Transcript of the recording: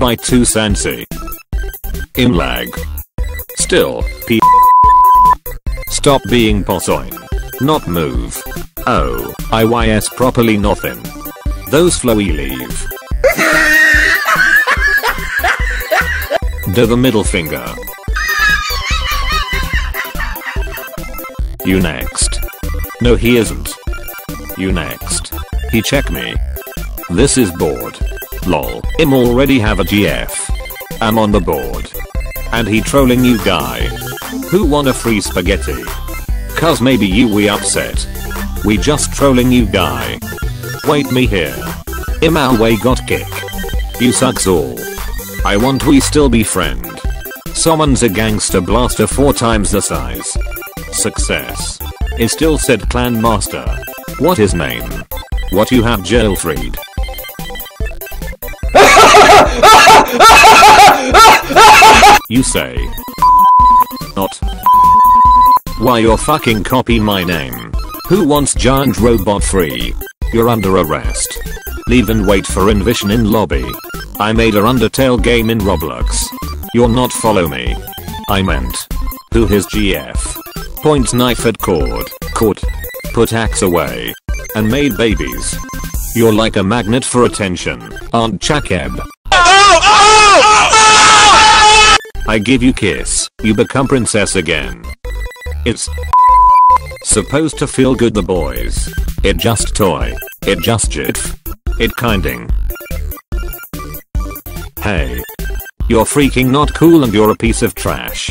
by 2 Sansi. Im lag. Still, p. Stop being possoin. Not move. Oh, IYS properly nothing. Those flowy leave. Do the middle finger. You next. No he isn't. You next. He check me. This is board. Lol. Im already have a GF. I'm on the board. And he trolling you guy. Who want a free spaghetti? Cause maybe you we upset. We just trolling you guy. Wait me here. Im our way got kick. You sucks all. I want we still be friend. Summons a gangster blaster four times the size. Success. Is still said clan master. What his name? What you have jail freed? You say. Not. Why you're fucking copy my name. Who wants giant robot free? You're under arrest. Leave and wait for Envision in lobby. I made a Undertale game in Roblox. You're not follow me. I meant. Who his GF. Point knife at cord. Caught. Put axe away. And made babies. You're like a magnet for attention, Aunt Chakeb. I give you kiss, you become princess again. It's supposed to feel good the boys. It just toy. It just jif. It kinding. Hey. You're freaking not cool and you're a piece of trash.